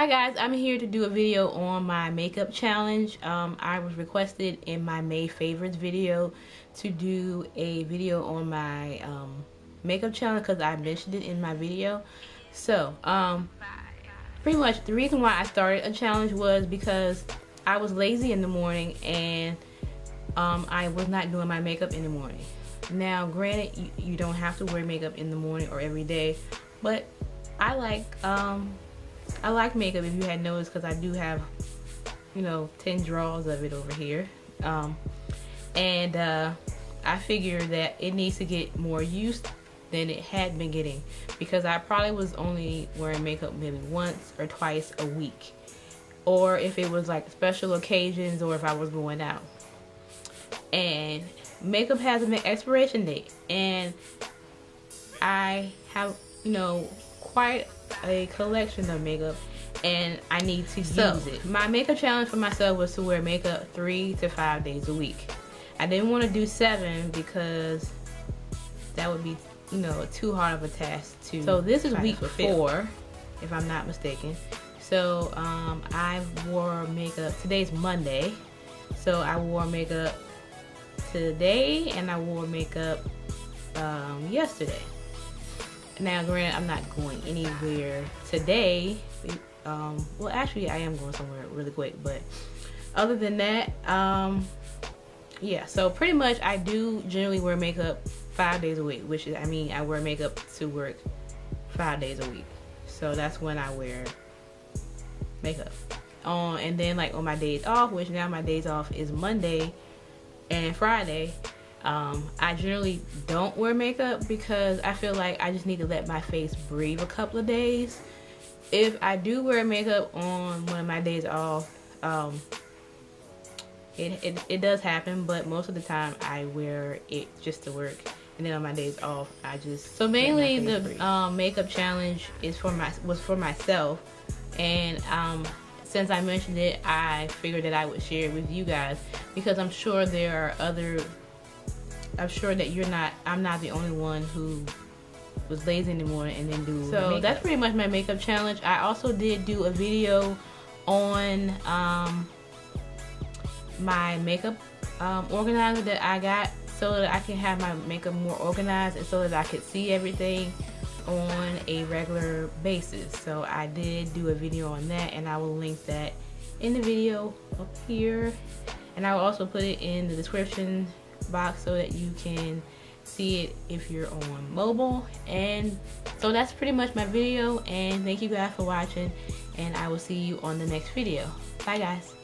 Hi guys, I'm here to do a video on my makeup challenge. Um, I was requested in my May favorites video to do a video on my um, makeup challenge because I mentioned it in my video. So, um, pretty much the reason why I started a challenge was because I was lazy in the morning and um, I was not doing my makeup in the morning. Now, granted, you, you don't have to wear makeup in the morning or every day, but I like um, I like makeup if you had noticed because I do have you know 10 drawers of it over here. Um, and uh, I figure that it needs to get more used than it had been getting because I probably was only wearing makeup maybe once or twice a week. Or if it was like special occasions or if I was going out. And makeup has an expiration date. And I have you know quite a collection of makeup and I need to so, use it. My makeup challenge for myself was to wear makeup three to five days a week. I didn't want to do seven because that would be, you know, too hard of a task to. So this is week four, if I'm not mistaken. So um, I wore makeup. Today's Monday, so I wore makeup today, and I wore makeup um, yesterday. Now, granted, I'm not going anywhere today. Um, well, actually, I am going somewhere really quick, but other than that, um, yeah. So pretty much, I do generally wear makeup five days a week, which is, I mean, I wear makeup to work five days a week. So that's when I wear makeup. On and then like on my days off, which now my days off is Monday and Friday. Um, I generally don't wear makeup because I feel like I just need to let my face breathe a couple of days. If I do wear makeup on one of my days off, um, it, it, it does happen, but most of the time I wear it just to work. And then on my days off, I just so mainly the um, makeup challenge is for my was for myself, and um, since I mentioned it, I figured that I would share it with you guys because I'm sure there are other I'm sure that you're not, I'm not the only one who was lazy in the morning and then do So makeup. that's pretty much my makeup challenge. I also did do a video on um, my makeup um, organizer that I got so that I can have my makeup more organized and so that I could see everything on a regular basis. So I did do a video on that and I will link that in the video up here and I will also put it in the description box so that you can see it if you're on mobile. And so that's pretty much my video and thank you guys for watching and I will see you on the next video. Bye guys